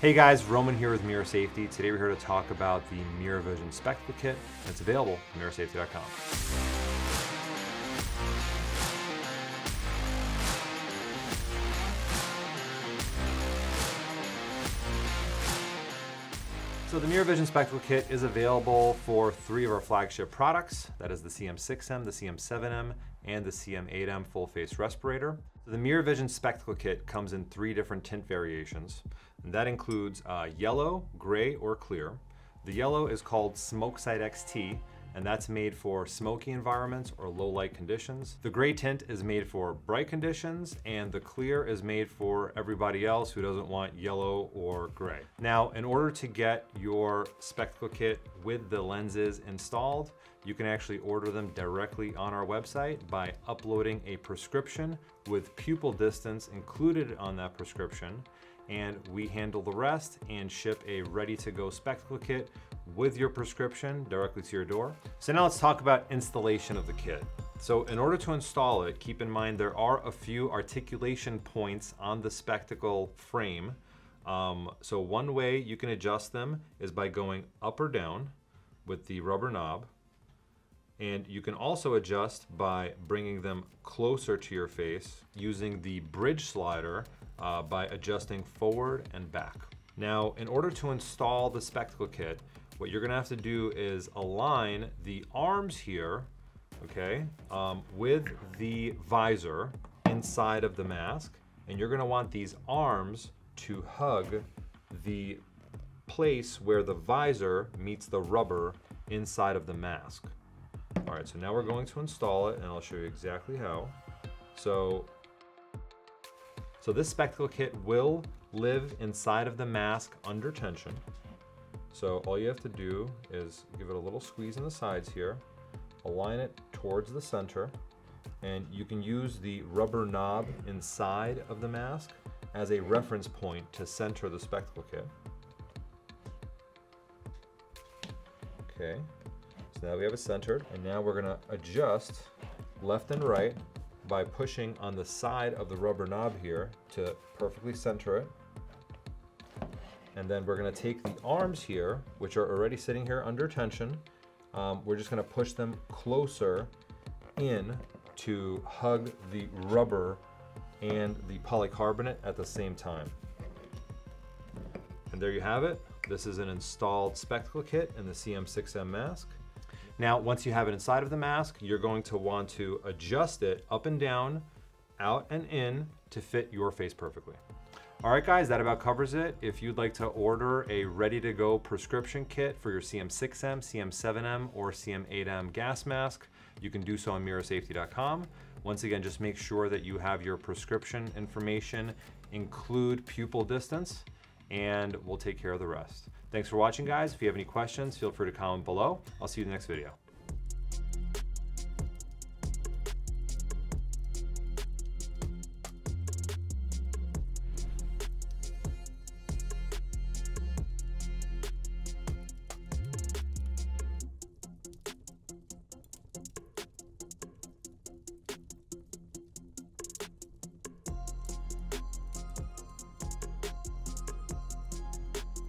Hey guys, Roman here with MIRA Safety. Today we're here to talk about the MIRA Vision Spectacle Kit. It's available at mirasafety.com. So the MIRA Vision Spectacle Kit is available for three of our flagship products. That is the CM6M, the CM7M, and the CM8M full face respirator. The MIRA Vision Spectacle Kit comes in three different tint variations. And that includes uh, yellow, gray, or clear. The yellow is called Smoke Sight XT, and that's made for smoky environments or low light conditions. The gray tint is made for bright conditions and the clear is made for everybody else who doesn't want yellow or gray. Now, in order to get your spectacle kit with the lenses installed, you can actually order them directly on our website by uploading a prescription with pupil distance included on that prescription and we handle the rest and ship a ready to go spectacle kit with your prescription directly to your door. So now let's talk about installation of the kit. So in order to install it, keep in mind there are a few articulation points on the spectacle frame. Um, so one way you can adjust them is by going up or down with the rubber knob. And you can also adjust by bringing them closer to your face using the bridge slider uh, by adjusting forward and back. Now, in order to install the spectacle kit, what you're gonna have to do is align the arms here, okay, um, with the visor inside of the mask. And you're gonna want these arms to hug the place where the visor meets the rubber inside of the mask. All right, so now we're going to install it and I'll show you exactly how. So so this spectacle kit will live inside of the mask under tension. So all you have to do is give it a little squeeze in the sides here, align it towards the center, and you can use the rubber knob inside of the mask as a reference point to center the spectacle kit. Okay, so now we have it centered, and now we're gonna adjust left and right by pushing on the side of the rubber knob here to perfectly center it. And then we're gonna take the arms here, which are already sitting here under tension. Um, we're just gonna push them closer in to hug the rubber and the polycarbonate at the same time. And there you have it. This is an installed spectacle kit in the CM6M mask. Now, once you have it inside of the mask, you're going to want to adjust it up and down, out and in to fit your face perfectly. All right, guys, that about covers it. If you'd like to order a ready-to-go prescription kit for your CM6M, CM7M, or CM8M gas mask, you can do so on mirasafety.com. Once again, just make sure that you have your prescription information, include pupil distance, and we'll take care of the rest. Thanks for watching, guys. If you have any questions, feel free to comment below. I'll see you in the next video.